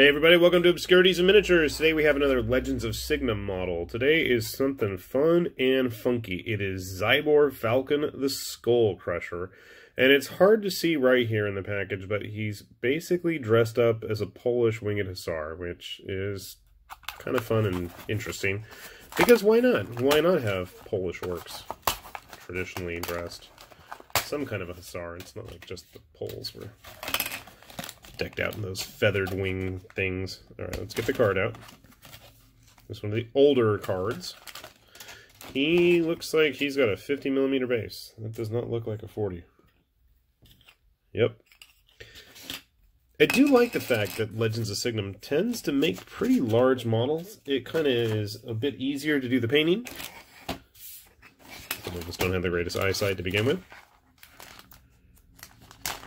Hey everybody, welcome to Obscurities in Miniatures. Today we have another Legends of Signum model. Today is something fun and funky. It is Zibor Falcon the Skullcrusher. And it's hard to see right here in the package, but he's basically dressed up as a Polish winged hussar, which is kind of fun and interesting. Because why not? Why not have Polish orcs traditionally dressed? Some kind of a hussar. It's not like just the Poles were decked out in those feathered wing things. All right, let's get the card out. This one of the older cards. He looks like he's got a 50 millimeter base. That does not look like a 40. Yep. I do like the fact that Legends of Signum tends to make pretty large models. It kind of is a bit easier to do the painting. Some of us don't have the greatest eyesight to begin with.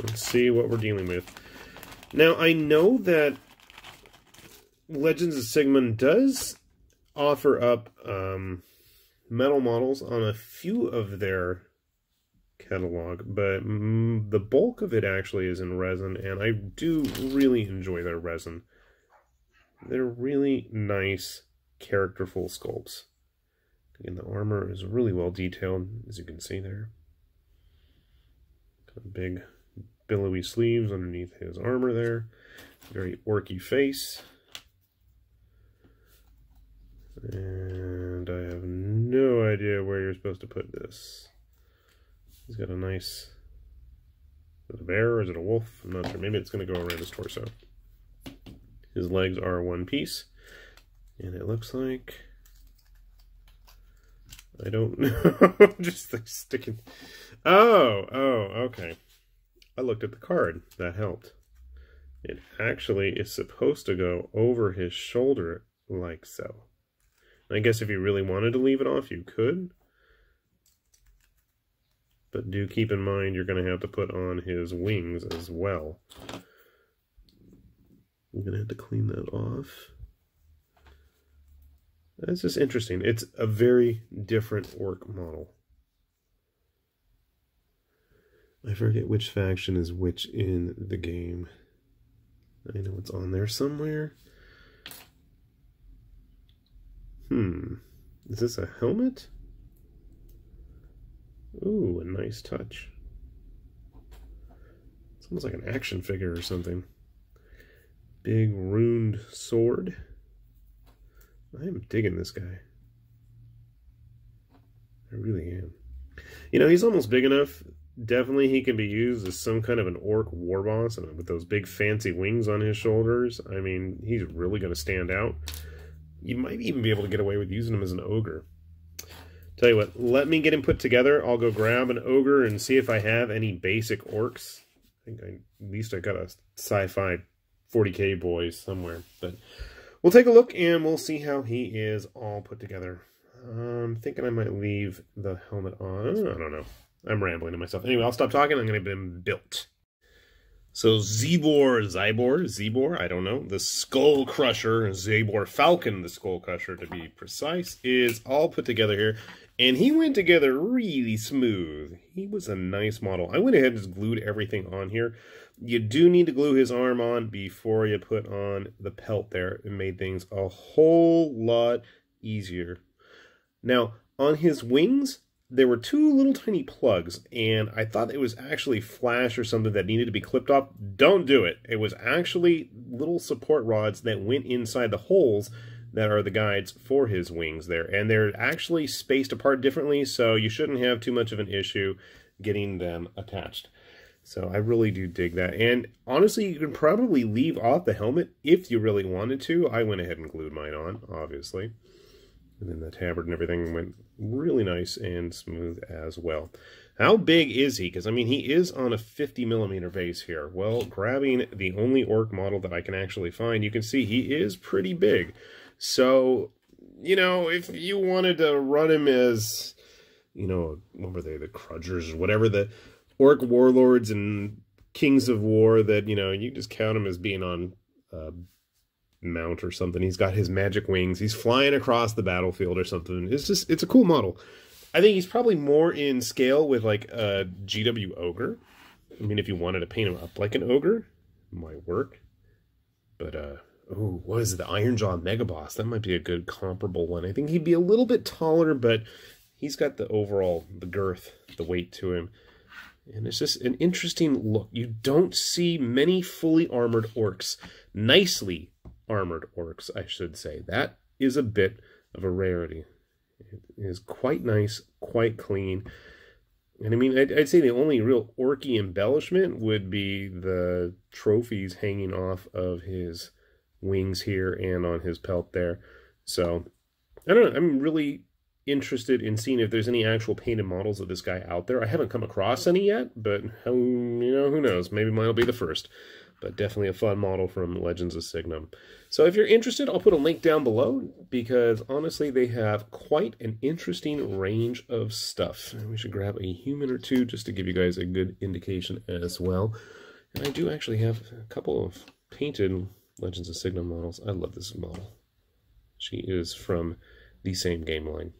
Let's see what we're dealing with. Now, I know that Legends of Signum does offer up um, metal models on a few of their catalog, but mm, the bulk of it actually is in resin, and I do really enjoy their resin. They're really nice, characterful sculpts. Again, the armor is really well detailed, as you can see there. Got a big billowy sleeves underneath his armor there. Very orky face. And I have no idea where you're supposed to put this. He's got a nice... Is it a bear or is it a wolf? I'm not sure. Maybe it's going to go around his torso. His legs are one piece. And it looks like... I don't know. Just like sticking... Oh, oh, okay. I looked at the card. That helped. It actually is supposed to go over his shoulder like so. I guess if you really wanted to leave it off, you could. But do keep in mind you're going to have to put on his wings as well. I'm going to have to clean that off. That's just interesting. It's a very different orc model. I forget which faction is which in the game. I know it's on there somewhere. Hmm. Is this a helmet? Ooh, a nice touch. It's almost like an action figure or something. Big runed sword. I am digging this guy. I really am. You know, he's almost big enough definitely he can be used as some kind of an orc war boss and with those big fancy wings on his shoulders. I mean he's really going to stand out. You might even be able to get away with using him as an ogre. Tell you what let me get him put together. I'll go grab an ogre and see if i have any basic orcs. I think I, at least i got a sci-fi 40k boys somewhere but we'll take a look and we'll see how he is all put together. I'm thinking i might leave the helmet on. I don't know I'm rambling to myself. Anyway, I'll stop talking. I'm going to him built. So Zebor, Zybor, Zebor, I don't know, the Skullcrusher, Zebor Falcon, the Skullcrusher to be precise, is all put together here. And he went together really smooth. He was a nice model. I went ahead and just glued everything on here. You do need to glue his arm on before you put on the pelt there. It made things a whole lot easier. Now, on his wings, there were two little tiny plugs, and I thought it was actually flash or something that needed to be clipped off. Don't do it. It was actually little support rods that went inside the holes that are the guides for his wings there. And they're actually spaced apart differently, so you shouldn't have too much of an issue getting them attached. So I really do dig that. And honestly, you can probably leave off the helmet if you really wanted to. I went ahead and glued mine on, obviously. And then the tabard and everything went really nice and smooth as well. How big is he? Because, I mean, he is on a 50 millimeter base here. Well, grabbing the only orc model that I can actually find, you can see he is pretty big. So, you know, if you wanted to run him as, you know, what were they, the Krudgers or whatever, the orc warlords and kings of war that, you know, you just count him as being on uh, mount or something. He's got his magic wings. He's flying across the battlefield or something. It's just, it's a cool model. I think he's probably more in scale with like a GW Ogre. I mean, if you wanted to paint him up like an ogre, might work. But uh, oh, what is it? The Ironjaw Mega Boss. That might be a good comparable one. I think he'd be a little bit taller, but he's got the overall, the girth, the weight to him. And it's just an interesting look. You don't see many fully armored orcs, nicely armored orcs, I should say. That is a bit of a rarity. It is quite nice, quite clean. And I mean, I'd, I'd, say the only real orky embellishment would be the trophies hanging off of his wings here and on his pelt there. So, I don't know. I'm really interested in seeing if there's any actual painted models of this guy out there. I haven't come across any yet, but who, you know, who knows? Maybe mine will be the first. But definitely a fun model from Legends of Signum. So if you're interested, I'll put a link down below because honestly, they have quite an interesting range of stuff. And we should grab a human or two just to give you guys a good indication as well. And I do actually have a couple of painted Legends of Signum models. I love this model. She is from the same game line.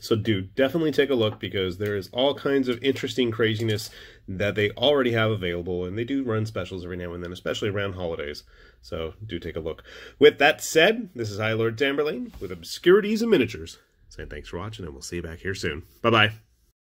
So do definitely take a look because there is all kinds of interesting craziness that they already have available, and they do run specials every now and then, especially around holidays. So do take a look. With that said, this is High Lord Tamberlane, with Obscurities in Miniatures. Saying thanks for watching, and we'll see you back here soon. Bye-bye.